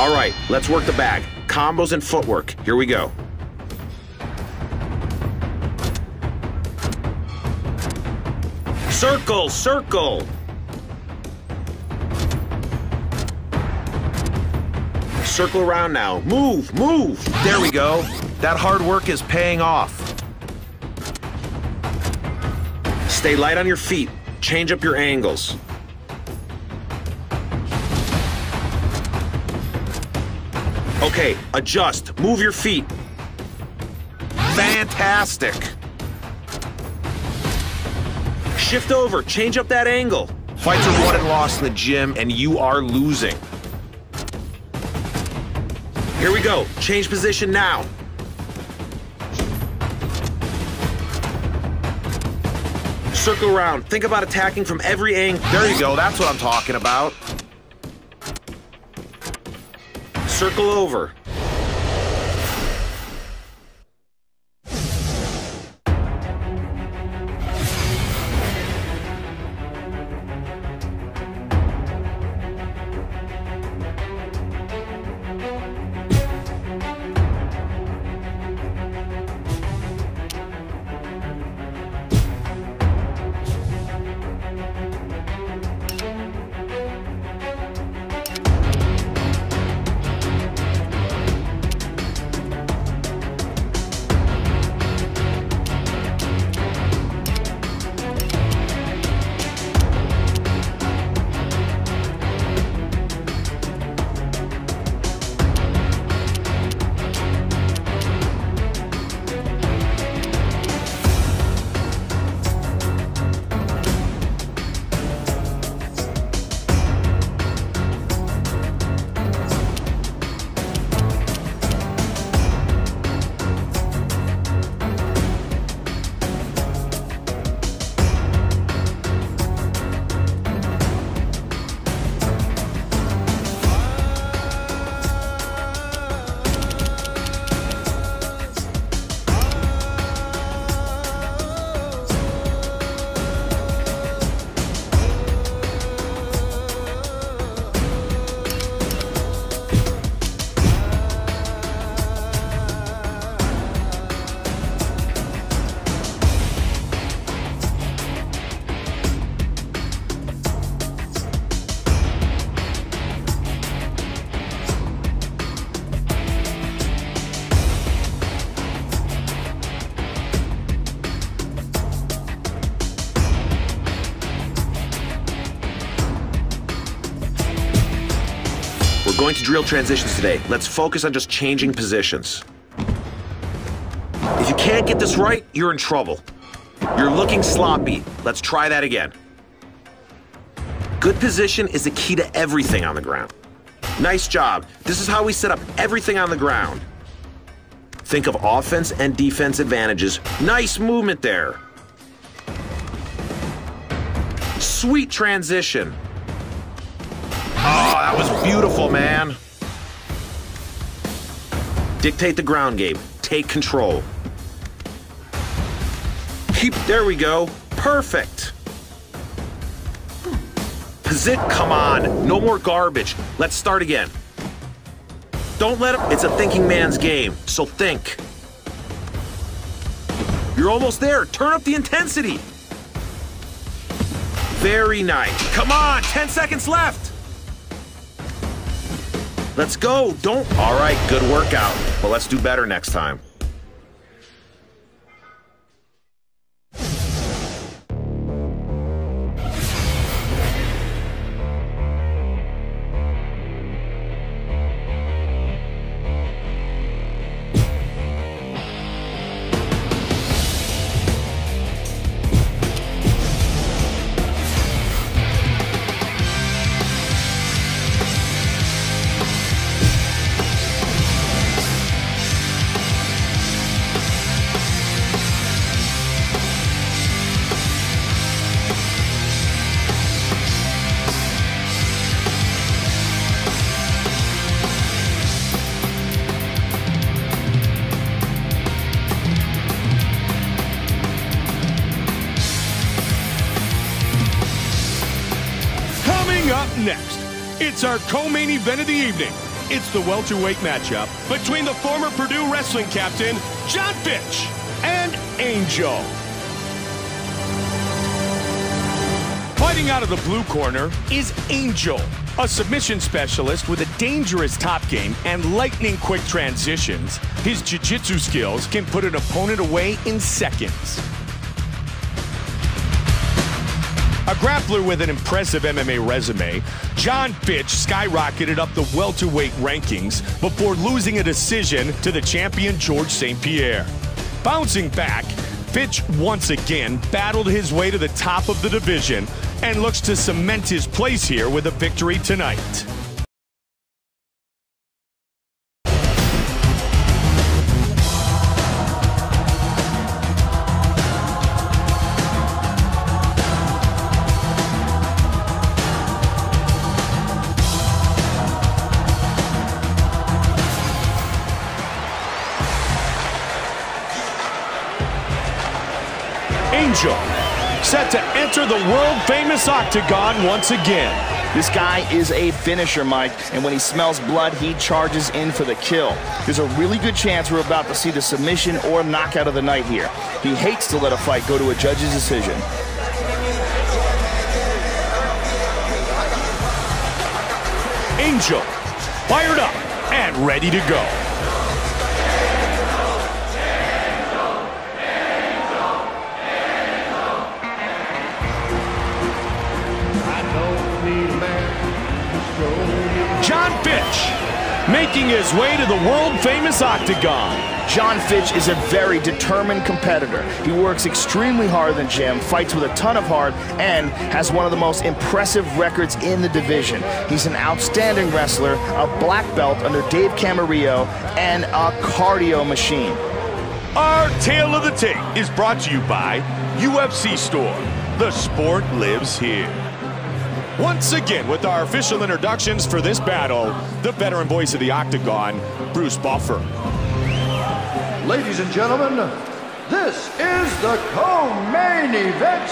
All right, let's work the bag. Combos and footwork. Here we go. Circle, circle. Circle around now. Move, move. There we go. That hard work is paying off. Stay light on your feet. Change up your angles. Okay, adjust. Move your feet. Fantastic. Shift over. Change up that angle. Fights are won and lost in the gym, and you are losing. Here we go. Change position now. Circle around. Think about attacking from every angle. There you go. That's what I'm talking about. Circle over. Going to drill transitions today. Let's focus on just changing positions. If you can't get this right, you're in trouble. You're looking sloppy. Let's try that again. Good position is the key to everything on the ground. Nice job. This is how we set up everything on the ground. Think of offense and defense advantages. Nice movement there. Sweet transition. That was beautiful, man. Dictate the ground game. Take control. Keep, there we go. Perfect. Posit, come on. No more garbage. Let's start again. Don't let him, it's a thinking man's game, so think. You're almost there. Turn up the intensity. Very nice. Come on, 10 seconds left. Let's go. Don't. All right, good workout. But let's do better next time. Coming up next, it's our co-main event of the evening. it's the welterweight matchup between the former Purdue wrestling captain, John Fitch, and Angel. Fighting out of the blue corner is Angel, a submission specialist with a dangerous top game and lightning quick transitions. His jiu-jitsu skills can put an opponent away in seconds. A grappler with an impressive MMA resume, John Fitch skyrocketed up the welterweight rankings before losing a decision to the champion Georges St. Pierre. Bouncing back, Fitch once again battled his way to the top of the division and looks to cement his place here with a victory tonight. Set to enter the world-famous octagon once again. This guy is a finisher, Mike, and when he smells blood, he charges in for the kill. There's a really good chance we're about to see the submission or knockout of the night here. He hates to let a fight go to a judge's decision. Angel, fired up and ready to go. Making his way to the world-famous octagon. John Fitch is a very determined competitor. He works extremely hard in the gym, fights with a ton of heart, and has one of the most impressive records in the division. He's an outstanding wrestler, a black belt under Dave Camarillo, and a cardio machine. Our Tale of the Tape is brought to you by UFC Store. The sport lives here. Once again, with our official introductions for this battle, the veteran voice of the Octagon, Bruce Buffer. Ladies and gentlemen, this is the co-main event